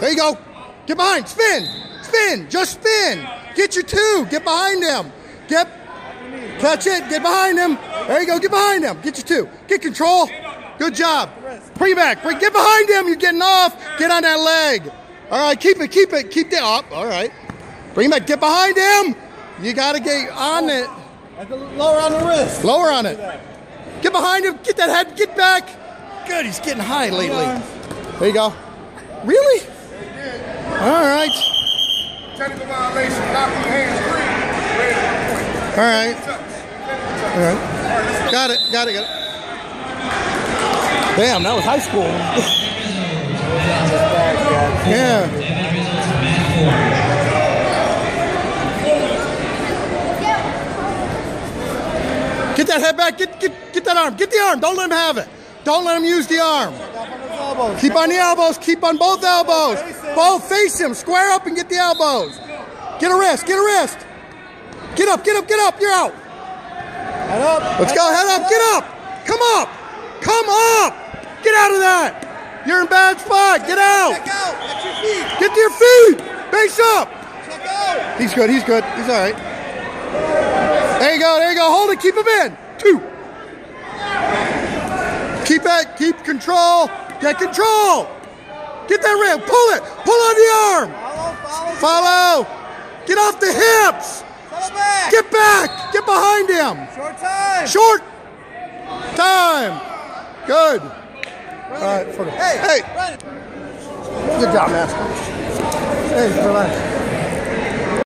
There you go. Get behind. Spin. Spin. Just spin. Get your two. Get behind him. Get. Catch it. Get behind him. There you go. Get behind them. Get your two. Get control. Good job. Bring back. Bring. Get behind him. You're getting off. Get on that leg. All right. Keep it. Keep it. Keep that up. All right. Bring back. Get behind him. You got to get on it. Lower on the wrist. Lower on it. Get behind him. Get that head. Get back. Good. He's getting high lately. There you go. Really? All right. All right. Got it. Got it. Got it. Damn, that was high school. yeah. Get that head back. Get, get, get that arm. Get the arm. Don't let him have it. Don't let him use the arm. Keep on the elbows. Keep on both elbows. Both face him. Square up and get the elbows. Get a wrist. Get a wrist. Get up. Get up. Get up. You're out. Head up. Let's go. Head up. Get up. Come up. Come up. Get out of that. You're in bad spot. Get out. Check out. At your feet. Get to your feet. Base up. Check out. He's good. He's good. He's all right. There you go. There you go. Hold it. Keep him in. Two. Keep it. Keep control. Get control. Get that rim. Pull it. Pull on the arm. Follow, follow. Follow. Get off the hips. Back. Get back. Get behind him. Short time. Short time. Good. All right. for Hey. Hey. Good job, master. Hey, relax.